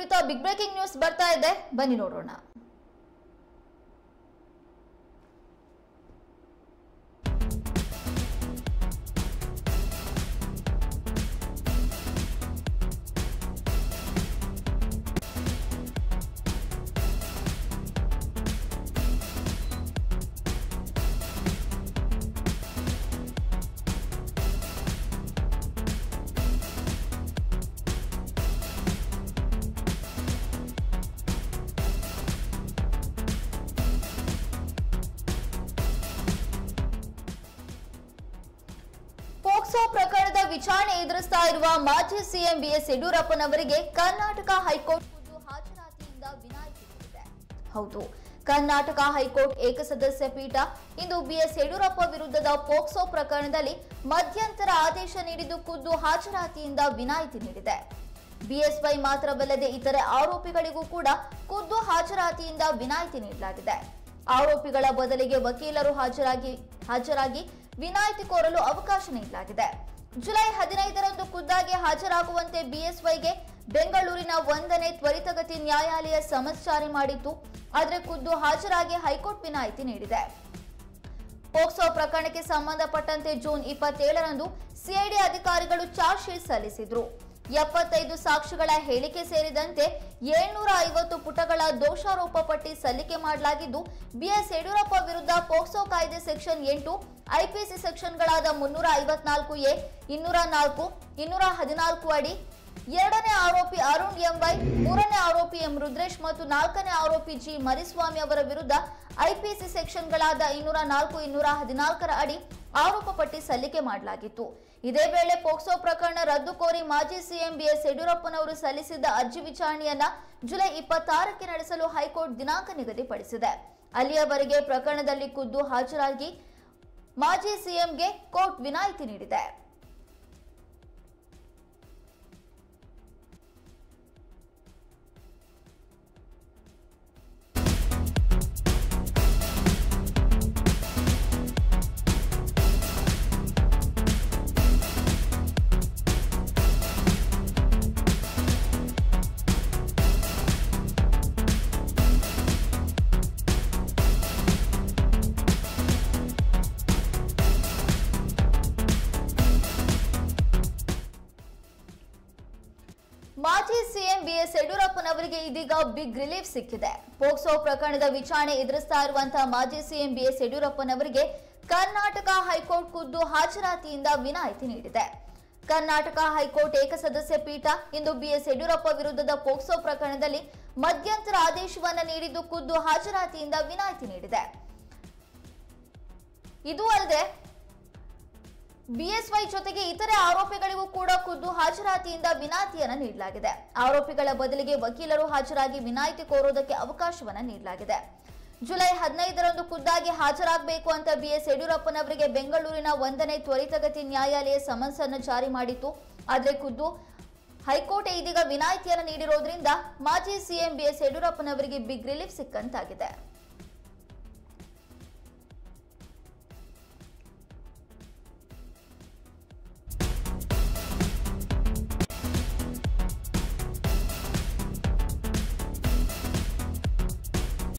ಕುರಿತ big breaking news ಬರ್ತಾ ಇದೆ. ಬನ್ನಿ ನೋಡೋಣ. ಪೋಕ್ಸೋ ಪ್ರಕರಣದ ವಿಚಾರಣೆ ಎದುರಿಸ್ತಾ ಇರುವ ಮಾಜಿ ಸಿಎಂ ಬಿಎಸ್ ಯಡಿಯೂರಪ್ಪನವರಿಗೆ ಕರ್ನಾಟಕ ಹೈಕೋರ್ಟ್ ಹಾಜರಾತಿಯಿಂದ ವಿನಾಯಿತಿ ನೀಡಿದೆ. ಹೌದು, ಕರ್ನಾಟಕ ಹೈಕೋರ್ಟ್ ಏಕಸದಸ್ಯ ಪೀಠ ಇಂದು ಬಿಎಸ್ ಯಡಿಯೂರಪ್ಪ ವಿರುದ್ಧದ ಪೋಕ್ಸೋ ಪ್ರಕರಣದಲ್ಲಿ ಮಧ್ಯಂತರ ಆದೇಶ ನೀಡಿದ್ದು ಖುದ್ದು ಹಾಜರಾತಿಯಿಂದ ವಿನಾಯಿತಿ ನೀಡಿದೆ. ಬಿಎಸ್ವೈ ಮಾತ್ರವಲ್ಲದೆ ಇತರೆ ಆರೋಪಿಗಳಿಗೂ ಕೂಡ ಖುದ್ದು ಹಾಜರಾತಿಯಿಂದ ವಿನಾಯಿತಿ ನೀಡಲಾಗಿದೆ. ಆರೋಪಿಗಳ ಬದಲಿಗೆ ವಕೀಲರು ಹಾಜರಾಗಿ ಹಾಜರಾಗಿ ವಿನಾಯಿತಿ ಕೋರಲು ಅವಕಾಶ ನೀಡಲಾಗಿದೆ. ಜುಲೈ ಹದಿನೈದರಂದು ಖುದ್ದಾಗಿ ಹಾಜರಾಗುವಂತೆ ಬಿಎಸ್ವೈಗೆ ಬೆಂಗಳೂರಿನ ಒಂದನೇ ತ್ವರಿತಗತಿ ನ್ಯಾಯಾಲಯ ಸಮನ್ಸ್ ಜಾರಿ ಮಾಡಿತ್ತು. ಆದರೆ ಖುದ್ದು ಹಾಜರಾಗಿ ಹೈಕೋರ್ಟ್ ವಿನಾಯಿತಿ ನೀಡಿದೆ. ಪೋಕ್ಸೋ ಪ್ರಕರಣಕ್ಕೆ ಸಂಬಂಧಪಟ್ಟಂತೆ ಜೂನ್ ಇಪ್ಪತ್ತೇಳರಂದು ಸಿಐಡಿ ಅಧಿಕಾರಿಗಳು ಚಾರ್ಜ್ ಶೀಟ್ ಸಲ್ಲಿಸಿದ್ರು. ಎಪ್ಪತ್ತೈದು ಸಾಕ್ಷಿಗಳ ಹೇಳಿಕೆ ಸೇರಿದಂತೆ ಏಳ್ನೂರ ಐವತ್ತು ಪುಟಗಳ ದೋಷಾರೋಪ ಪಟ್ಟಿ ಸಲ್ಲಿಕೆ ಮಾಡಲಾಗಿದ್ದು, ಬಿಎಸ್ ಯಡಿಯೂರಪ್ಪ ವಿರುದ್ಧ ಪೋಕ್ಸೋ ಕಾಯ್ದೆ ಸೆಕ್ಷನ್ ಎಂಟು, ಐಪಿಸಿ ಸೆಕ್ಷನ್ಗಳಾದ ಮುನ್ನೂರ ಐವತ್ನಾಲ್ಕು ಎ ಇನ್ನೂರ ನಾಲ್ಕು ಇನ್ನೂರ ಹದಿನಾಲ್ಕು ಅಡಿ, ಎರಡನೇ ಆರೋಪಿ ಅರುಣ್ ಎಂವೈ, ಮೂರನೇ ಆರೋಪಿ ಎಂ ರುದ್ರೇಶ್ ಮತ್ತು ನಾಲ್ಕನೇ ಆರೋಪಿ ಜಿ ಮರಿಸ್ವಾಮಿ ಅವರ ವಿರುದ್ಧ ಐಪಿಸಿ ಸೆಕ್ಷನ್ಗಳಾದ ಇನ್ನೂರ ನಾಲ್ಕು ಇನ್ನೂರ ಹದಿನಾಲ್ಕರ ಅಡಿ ಆರೋಪ ಪಟ್ಟಿ ಸಲ್ಲಿಕೆ ಮಾಡಲಾಗಿತ್ತು. ಇದೇ ವೇಳೆ ಪೋಕ್ಸೋ ಪ್ರಕರಣ ರದ್ದು ಕೋರಿ ಮಾಜಿ ಸಿಎಂ ಬಿಎಸ್ ಯಡಿಯೂರಪ್ಪನವರು ಸಲ್ಲಿಸಿದ್ದ ಅರ್ಜಿ ವಿಚಾರಣೆಯನ್ನ ಜುಲೈ ಇಪ್ಪತ್ತಾರಕ್ಕೆ ನಡೆಸಲು ಹೈಕೋರ್ಟ್ ದಿನಾಂಕ ನಿಗದಿಪಡಿಸಿದೆ. ಅಲ್ಲಿಯವರೆಗೆ ಪ್ರಕರಣದಲ್ಲಿ ಖುದ್ದು ಹಾಜರಾಗಿ ಮಾಜಿ ಸಿಎಂಗೆ ಕೋರ್ಟ್ ವಿನಾಯಿತಿ ನೀಡಿದೆ. ಮಾಜಿ ಸಿಎಂ ಬಿಎಸ್ ಯಡಿಯೂರಪ್ಪನವರಿಗೆ ಇದೀಗ ಬಿಗ್ ರಿಲೀಫ್ ಸಿಕ್ಕಿದೆ. ಪೋಕ್ಸೋ ಪ್ರಕರಣದ ವಿಚಾರಣೆ ಎದುರಿಸ್ತಾ ಇರುವಂತಹ ಮಾಜಿ ಸಿಎಂ ಬಿಎಸ್ ಯಡಿಯೂರಪ್ಪನವರಿಗೆ ಕರ್ನಾಟಕ ಹೈಕೋರ್ಟ್ ಖುದ್ದು ಹಾಜರಾತಿಯಿಂದ ವಿನಾಯಿತಿ ನೀಡಿದೆ. ಕರ್ನಾಟಕ ಹೈಕೋರ್ಟ್ ಏಕಸದಸ್ಯ ಪೀಠ ಇಂದು ಬಿಎಸ್ ಯಡಿಯೂರಪ್ಪ ವಿರುದ್ಧದ ಪೋಕ್ಸೋ ಪ್ರಕರಣದಲ್ಲಿ ಮಧ್ಯಂತರ ಆದೇಶವನ್ನು ನೀಡಿದ್ದು ಖುದ್ದು ಹಾಜರಾತಿಯಿಂದ ವಿನಾಯಿತಿ ನೀಡಿದೆ. ಇದು ಅಲ್ಲದೆ ಬಿಎಸ್ವೈ ಜೊತೆಗೆ ಇತರೆ ಆರೋಪಿಗಳಿಗೂ ಕೂಡ ಖುದ್ದು ಹಾಜರಾತಿಯಿಂದ ವಿನಾಯಿತಿಯನ್ನು ನೀಡಲಾಗಿದೆ. ಆರೋಪಿಗಳ ಬದಲಿಗೆ ವಕೀಲರು ಹಾಜರಾಗಿ ವಿನಾಯಿತಿ ಕೋರುವುದಕ್ಕೆ ಅವಕಾಶವನ್ನು ನೀಡಲಾಗಿದೆ. ಜುಲೈ ಹದಿನೈದರಂದು ಖುದ್ದಾಗಿ ಹಾಜರಾಗಬೇಕು ಅಂತ ಬಿಎಸ್ ಯಡಿಯೂರಪ್ಪನವರಿಗೆ ಬೆಂಗಳೂರಿನ ಒಂದನೇ ತ್ವರಿತಗತಿ ನ್ಯಾಯಾಲಯ ಸಮನ್ಸ್ ಅನ್ನು ಜಾರಿ ಮಾಡಿತ್ತು. ಆದರೆ ಖುದ್ದು ಹೈಕೋರ್ಟ್ ಇದೀಗ ವಿನಾಯಿತಿಯನ್ನು ನೀಡಿರೋದ್ರಿಂದ ಮಾಜಿ ಸಿಎಂ ಬಿಎಸ್ ಯಡಿಯೂರಪ್ಪನವರಿಗೆ ಬಿಗ್ ರಿಲೀಫ್ ಸಿಕ್ಕಂತಾಗಿದೆ.